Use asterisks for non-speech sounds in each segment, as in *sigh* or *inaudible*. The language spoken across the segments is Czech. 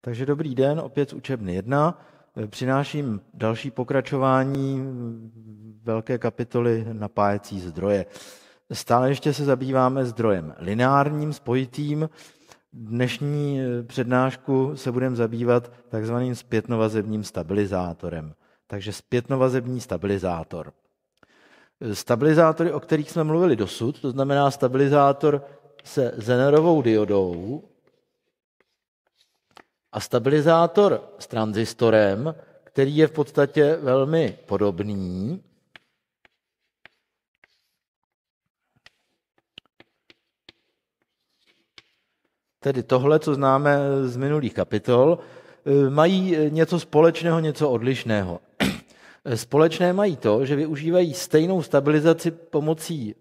Takže dobrý den, opět z učebny 1. Přináším další pokračování velké kapitoly napájecí zdroje. Stále ještě se zabýváme zdrojem lineárním, spojitým. Dnešní přednášku se budeme zabývat takzvaným zpětnovazebním stabilizátorem. Takže zpětnovazební stabilizátor. Stabilizátory, o kterých jsme mluvili dosud, to znamená stabilizátor se zenerovou diodou, a stabilizátor s tranzistorem, který je v podstatě velmi podobný, tedy tohle, co známe z minulých kapitol, e, mají něco společného, něco odlišného. Společné mají to, že využívají stejnou stabilizaci pomocí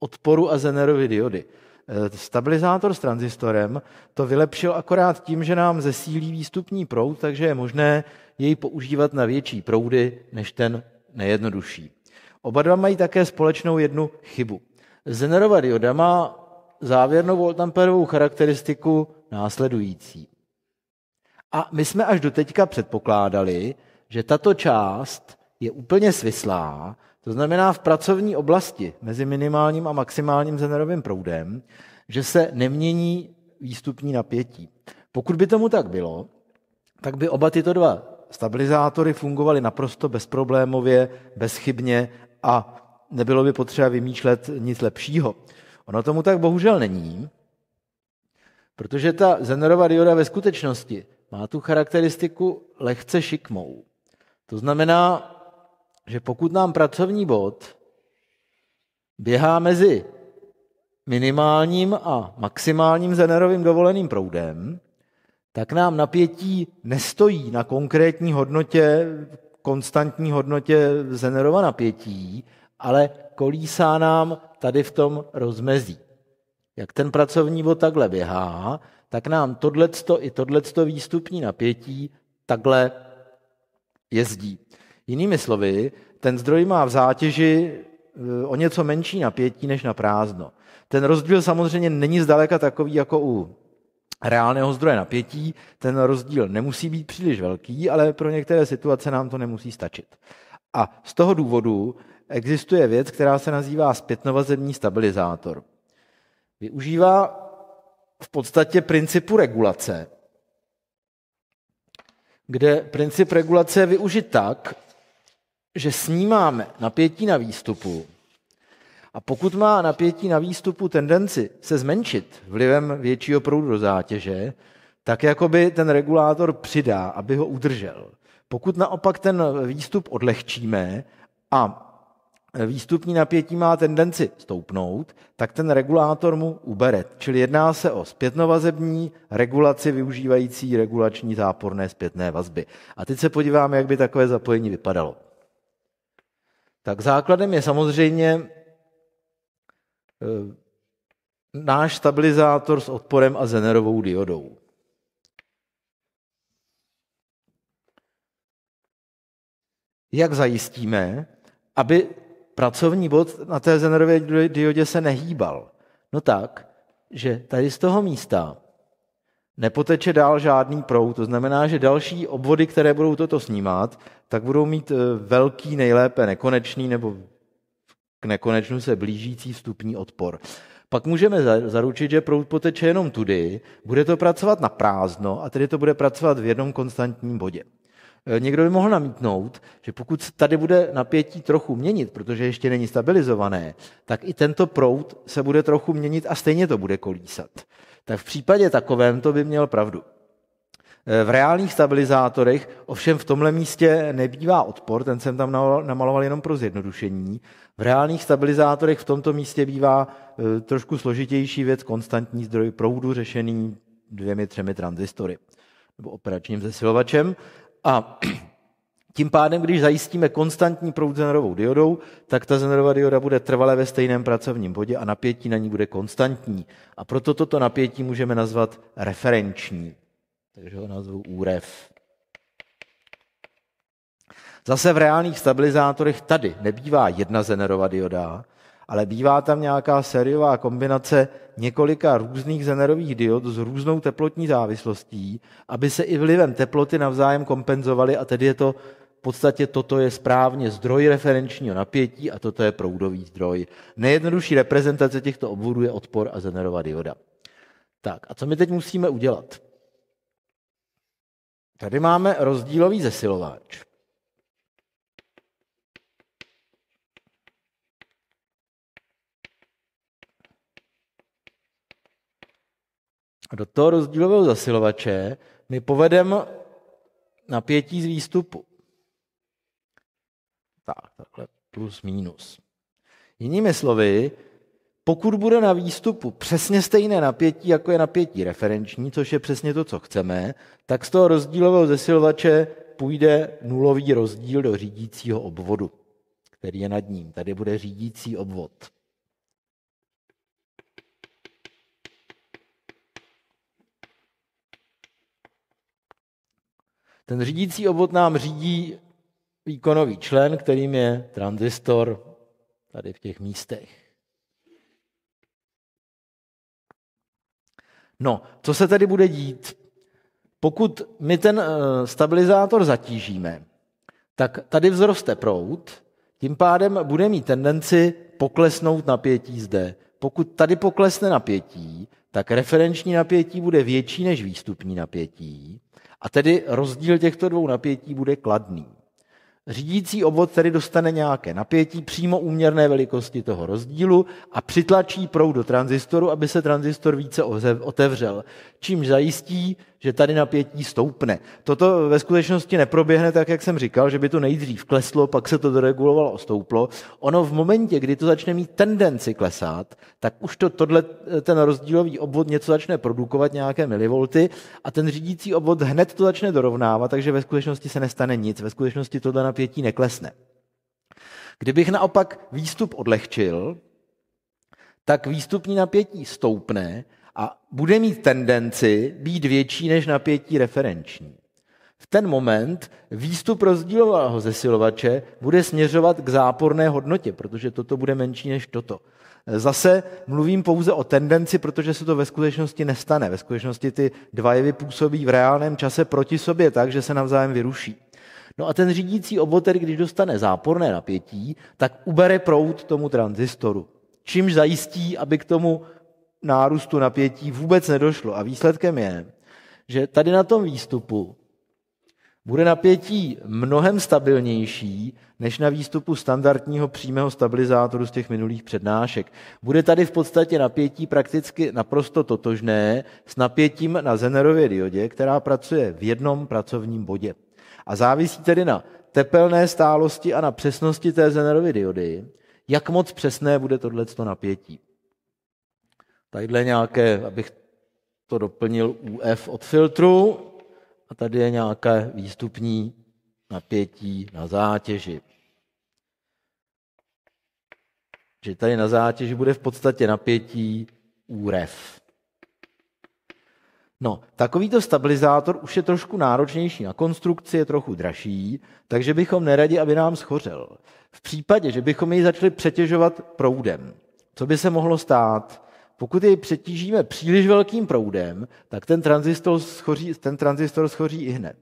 odporu a Zenerovy diody. Eh, stabilizátor s tranzistorem to vylepšil akorát tím, že nám zesílí výstupní proud, takže je možné jej používat na větší proudy než ten nejjednodušší. Oba dva mají také společnou jednu chybu. Zenerova dioda má závěrnou voltamperovou charakteristiku následující. A my jsme až do teďka předpokládali, že tato část je úplně svislá, to znamená v pracovní oblasti mezi minimálním a maximálním zenerovým proudem, že se nemění výstupní napětí. Pokud by tomu tak bylo, tak by oba tyto dva stabilizátory fungovaly naprosto bezproblémově, bezchybně a nebylo by potřeba vymýšlet nic lepšího. Ono tomu tak bohužel není, protože ta Zenerova dioda ve skutečnosti má tu charakteristiku lehce šikmou. To znamená, že pokud nám pracovní bod běhá mezi minimálním a maximálním zenerovým dovoleným proudem, tak nám napětí nestojí na konkrétní hodnotě, konstantní hodnotě zenerova napětí, ale kolísá nám tady v tom rozmezí. Jak ten pracovní bod takhle běhá, tak nám tohleto i tohleto výstupní napětí takhle jezdí. Jinými slovy, ten zdroj má v zátěži eh, o něco menší napětí než na prázdno. Ten rozdíl samozřejmě není zdaleka takový jako u reálného zdroje napětí. Ten rozdíl nemusí být příliš velký, ale pro některé situace nám to nemusí stačit. A z toho důvodu existuje věc, která se nazývá zpětnovazební stabilizátor. Využívá v podstatě principu regulace, kde princip regulace je využit tak, že snímáme napětí na výstupu a pokud má napětí na výstupu tendenci se zmenšit vlivem většího proudu do zátěže, tak jakoby ten regulátor přidá, aby ho udržel. Pokud naopak ten výstup odlehčíme a výstupní napětí má tendenci stoupnout, tak ten regulátor mu ubere. Čili jedná se o zpětnovazební regulaci využívající regulační záporné zpětné vazby. A teď se podíváme, jak by takové zapojení vypadalo. Tak základem je samozřejmě eh, náš stabilizátor s odporem a zenerovou diodou. Jak zajistíme, aby pracovní bod na té zenerové diodě se nehýbal? No tak, že tady z toho místa nepoteče dál žádný proud. To znamená, že další obvody, které budou toto snímat, tak budou mít eh, velký, nejlépe nekonečný nebo k nekonečnu se blížící vstupní odpor. Pak můžeme zaručit, že proud poteče jenom tudy, bude to pracovat na prázdno a tedy to bude pracovat v jednom konstantním bodě. Eh, někdo by mohl namítnout, že pokud tady bude napětí trochu měnit, protože ještě není stabilizované, tak i tento proud se bude trochu měnit a stejně to bude kolísat tak v případě takovém to by měl pravdu. V reálných stabilizátorech ovšem v tomhle místě nebývá odpor, ten jsem tam namaloval jenom pro zjednodušení. V reálných stabilizátorech v tomto místě bývá e, trošku složitější věc, konstantní zdroj proudu řešený dvěmi, třemi transistory nebo operačním zesilovačem. A tím pádem, když zajistíme konstantní proud zenerovou diodou, tak ta zenerová dioda bude trvale ve stejném pracovním bodě a napětí na ní bude konstantní. A proto toto napětí můžeme nazvat referenční. Takže ho nazvu úrev. Zase v reálných stabilizátorech tady nebývá jedna zenerová dioda, ale bývá tam nějaká sériová kombinace několika různých zenerových diod s různou teplotní závislostí, aby se i vlivem teploty navzájem kompenzovaly a tedy je to v podstatě toto je správně zdroj referenčního napětí a toto je proudový zdroj. Nejjednodušší reprezentace těchto obvodů je odpor a zenerová dioda. Tak a co my teď musíme udělat? Tady máme rozdílový zesilovač. do toho rozdílového zasilovače my povedeme napětí z výstupu. Tak, takhle plus minus. Jinými slovy, pokud bude na výstupu přesně stejné napětí, jako je napětí referenční, což je přesně to, co chceme, tak z toho rozdílového zesilovače půjde nulový rozdíl do řídícího obvodu, který je nad ním. Tady bude řídící obvod. Ten řídící obvod nám řídí výkonový člen, kterým je tranzistor tady v těch místech. No, co se tedy bude dít? Pokud my ten eh, stabilizátor zatížíme, tak tady vzroste proud, tím pádem bude mít tendenci poklesnout napětí zde. Pokud tady poklesne napětí, tak referenční napětí bude větší než výstupní napětí a tedy rozdíl těchto dvou napětí bude kladný. Řídící obvod tedy dostane nějaké napětí přímo úměrné velikosti toho rozdílu a přitlačí proud do tranzistoru, aby se tranzistor více otevřel, čímž zajistí, že tady napětí stoupne. Toto ve skutečnosti neproběhne tak, jak jsem říkal, že by to nejdřív kleslo, pak se to doregulovalo a stouplo. Ono v momentě, kdy to začne mít tendenci klesat, tak už to, tohle, ten rozdílový obvod něco začne produkovat, nějaké milivolty a ten řídící obvod hned to začne dorovnávat, takže ve skutečnosti se nestane nic. Ve skutečnosti tohle napětí neklesne. Kdybych naopak výstup odlehčil, tak výstupní napětí stoupne a bude mít tendenci být větší než napětí referenční. V ten moment výstup rozdílového zesilovače bude směřovat k záporné hodnotě, protože toto bude menší než toto. Zase mluvím pouze o tendenci, protože se to ve skutečnosti nestane. Ve skutečnosti ty dva jevy působí v reálném čase proti sobě tak, že se navzájem vyruší. No a ten řídící obvod, když dostane záporné napětí, tak ubere proud tomu tranzistoru. Čímž zajistí, aby k tomu nárůstu napětí vůbec nedošlo. A výsledkem je, že tady na tom výstupu bude napětí mnohem stabilnější než na výstupu standardního přímého stabilizátoru z těch minulých přednášek. Bude tady v podstatě napětí prakticky naprosto totožné s napětím na Zenerově diodě, která pracuje v jednom pracovním bodě. A závisí tedy na tepelné stálosti a na přesnosti té Zenerovy diody, jak moc přesné bude tohleto napětí. Tadyhle nějaké, abych to doplnil, UF od filtru a tady je nějaké výstupní napětí na zátěži. Že tady na zátěži bude v podstatě napětí UREF. No, takovýto stabilizátor už je trošku náročnější na konstrukci, je trochu dražší, takže bychom neradi, aby nám schořel. V případě, že bychom jej začali přetěžovat proudem, co by se mohlo stát? Pokud jej přetížíme příliš velkým proudem, tak ten tranzistor schoří, ten tranzistor schoří i hned.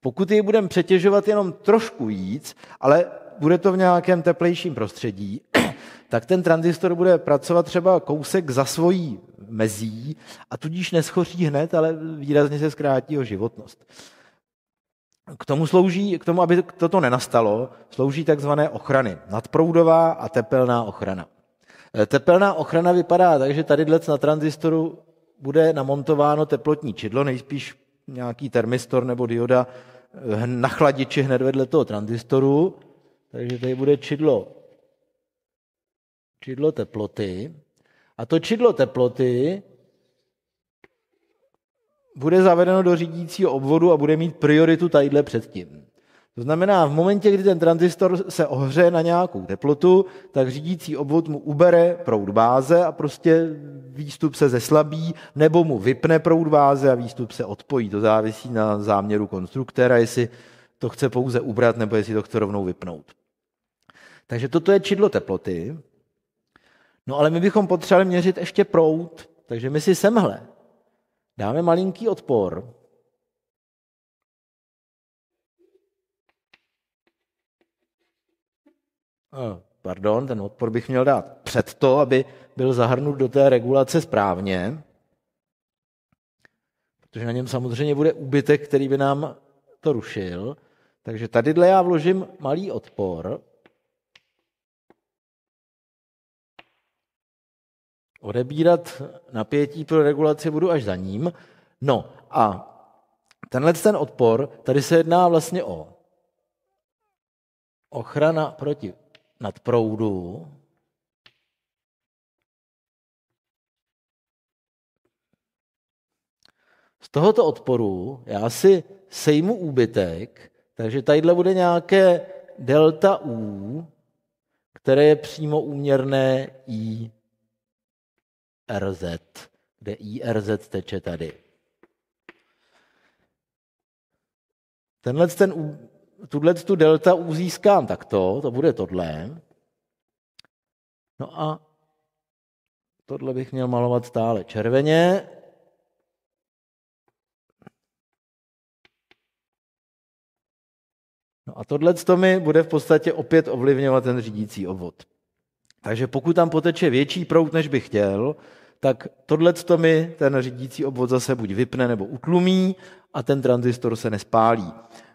Pokud jej budeme přetěžovat jenom trošku víc, ale bude to v nějakém teplejším prostředí, *clears throat* tak ten tranzistor bude pracovat třeba kousek za svojí mezí a tudíž neschoří hned, ale výrazně se zkrátí jeho životnost. K tomu slouží, k tomu, aby toto nenastalo, slouží takzvané ochrany. Nadproudová a tepelná ochrana. Eh, tepelná ochrana vypadá tak, že tady na tranzistoru bude namontováno teplotní čidlo, nejspíš nějaký termistor nebo dioda eh, na chladiči hned vedle toho tranzistoru. Takže tady bude čidlo, čidlo teploty. A to čidlo teploty bude zavedeno do řídícího obvodu a bude mít prioritu tadyhle předtím. To znamená, v momentě, kdy ten tranzistor se ohřeje na nějakou teplotu, tak řídící obvod mu ubere proud báze a prostě výstup se zeslabí, nebo mu vypne proud báze a výstup se odpojí. To závisí na záměru konstruktéra, jestli to chce pouze ubrat, nebo jestli to chce rovnou vypnout. Takže toto je čidlo teploty. No ale my bychom potřebovali měřit ještě prout, takže my si semhle dáme malinký odpor. Pardon, ten odpor bych měl dát před to, aby byl zahrnut do té regulace správně, protože na něm samozřejmě bude úbytek, který by nám to rušil. Takže tadyhle já vložím malý odpor. Odebírat napětí pro regulaci budu až za ním. No a tenhle ten odpor, tady se jedná vlastně o ochrana proti nadproudu, Z tohoto odporu já si sejmu úbytek, takže tadyhle bude nějaké delta U, které je přímo úměrné I RZ, kde IRZ teče tady. Tenhle ten, tuhle tu delta U získám takto, to bude tohle. No a tohle bych měl malovat stále červeně. No a tohle mi bude v podstatě opět ovlivňovat ten řídící obvod. Takže pokud tam poteče větší prout, než bych chtěl, tak tohle mi ten řídící obvod zase buď vypne nebo utlumí a ten tranzistor se nespálí.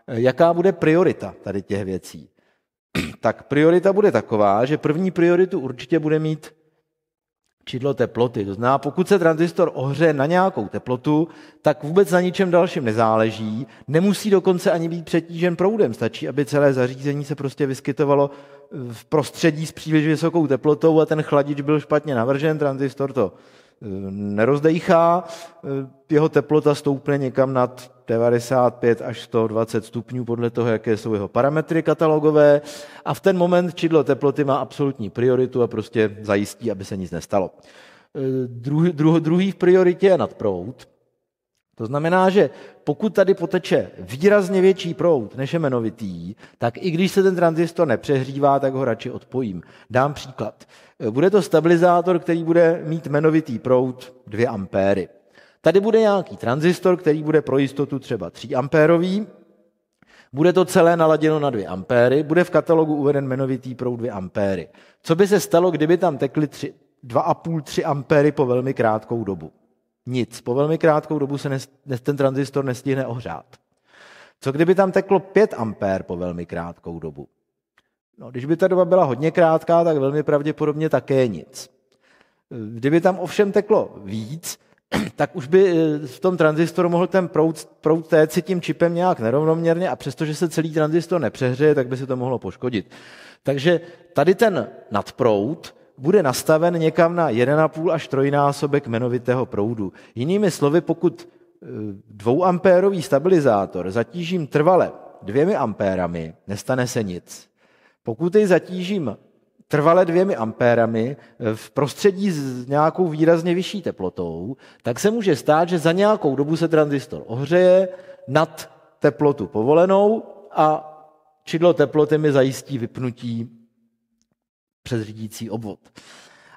Jaká bude priorita tady těch věcí? *clears throat* Tak priorita bude taková, že první prioritu určitě bude mít čidlo teploty. To znamená, pokud se tranzistor ohře na nějakou teplotu, tak vůbec na ničem dalším nezáleží. Nemusí dokonce ani být přetížen proudem. Stačí, aby celé zařízení se prostě vyskytovalo v prostředí s příliš vysokou teplotou a ten chladič byl špatně navržen, tranzistor to eh, nerozdejchá, eh, jeho teplota stoupne někam nad 95 až 120 stupňů podle toho, jaké jsou jeho parametry katalogové a v ten moment čidlo teploty má absolutní prioritu a prostě zajistí, aby se nic nestalo. E, druhý, druh, druhý v prioritě je nadproud. To znamená, že pokud tady poteče výrazně větší proud, než je jmenovitý, tak i když se ten tranzistor nepřehřívá, tak ho radši odpojím. Dám příklad. Bude to stabilizátor, který bude mít jmenovitý proud 2 ampéry. Tady bude nějaký tranzistor, který bude pro jistotu třeba 3 ampérový, bude to celé naladěno na 2 ampéry, bude v katalogu uveden jmenovitý proud 2 ampéry. Co by se stalo, kdyby tam tekly 2,5-3 ampéry po velmi krátkou dobu? Nic. Po velmi krátkou dobu se nes, ten tranzistor nestihne ohřát. Co kdyby tam teklo 5 ampér po velmi krátkou dobu? No, když by ta doba byla hodně krátká, tak velmi pravděpodobně také nic. Kdyby tam ovšem teklo víc, *clears throat* tak už by eh, v tom tranzistoru mohl ten proud, proud téci tím čipem nějak nerovnoměrně a přestože se celý tranzistor nepřehřeje, tak by se to mohlo poškodit. Takže tady ten nadproud bude nastaven někam na 1,5 až 3 násobek jmenovitého proudu. Jinými slovy, pokud eh, dvouampérový stabilizátor zatížím trvale dvěmi ampérami, nestane se nic. Pokud jej zatížím trvale dvěmi ampérami eh, v prostředí s nějakou výrazně vyšší teplotou, tak se může stát, že za nějakou dobu se tranzistor ohřeje nad teplotu povolenou a čidlo teploty mi zajistí vypnutí přes řídící obvod.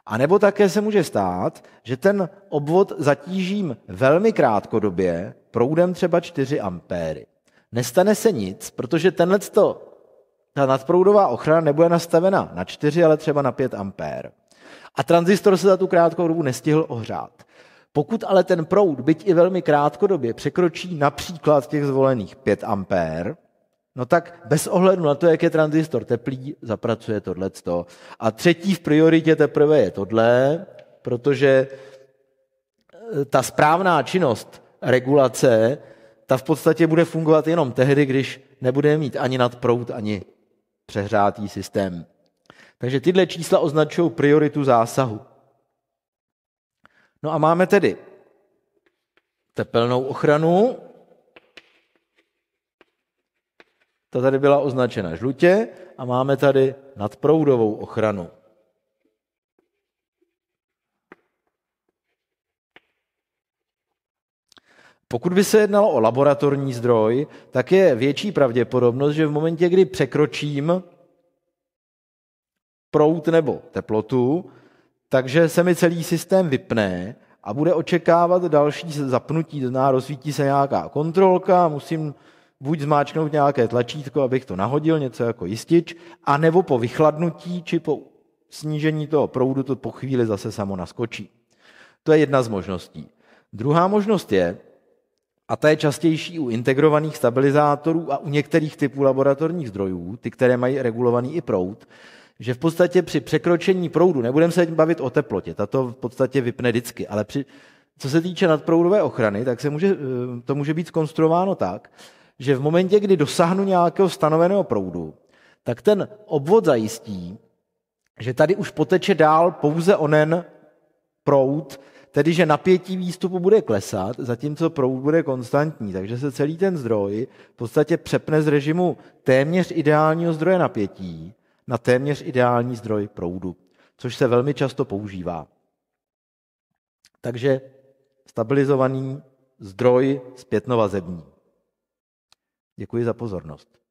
A nebo také se může stát, že ten obvod zatížím velmi krátkodobě proudem třeba 4 ampéry. Nestane se nic, protože tenhle ta nadproudová ochrana nebude nastavena na 4, ale třeba na 5 ampér. A tranzistor se za tu krátkou dobu nestihl ohřát. Pokud ale ten proud, byť i velmi krátkodobě, překročí například těch zvolených 5 ampér, no tak bez ohledu na to, jak je tranzistor teplý, zapracuje tohleto. A třetí v prioritě teprve je tohle, protože e, ta správná činnost regulace, ta v podstatě bude fungovat jenom tehdy, když nebude mít ani nadproud, ani přehrátý systém. Takže tyhle čísla označují prioritu zásahu. No a máme tedy tepelnou ochranu. Ta tady byla označena žlutě a máme tady nadproudovou ochranu. Pokud by se jednalo o laboratorní zdroj, tak je větší pravděpodobnost, že v momentě, kdy překročím prout nebo teplotu, takže se mi celý systém vypne a bude očekávat další zapnutí, to rozsvítí se nějaká kontrolka, musím buď zmáčknout nějaké tlačítko, abych to nahodil, něco jako jistič, a nebo po vychladnutí či po snížení toho proudu to po chvíli zase samo naskočí. To je jedna z možností. Druhá možnost je, a ta je častější u integrovaných stabilizátorů a u některých typů laboratorních zdrojů, ty, které mají regulovaný i proud, že v podstatě při překročení proudu, nebudeme se bavit o teplotě, tato v podstatě vypne vždycky, ale při, co se týče nadproudové ochrany, tak se může, eh, to může být skonstruováno tak, že v momentě, kdy dosáhnu nějakého stanoveného proudu, tak ten obvod zajistí, že tady už poteče dál pouze onen proud, tedy že napětí výstupu bude klesat, zatímco proud bude konstantní. Takže se celý ten zdroj v podstatě přepne z režimu téměř ideálního zdroje napětí na téměř ideální zdroj proudu, což se velmi často používá. Takže stabilizovaný zdroj zpětnovazební. Děkuji za pozornost.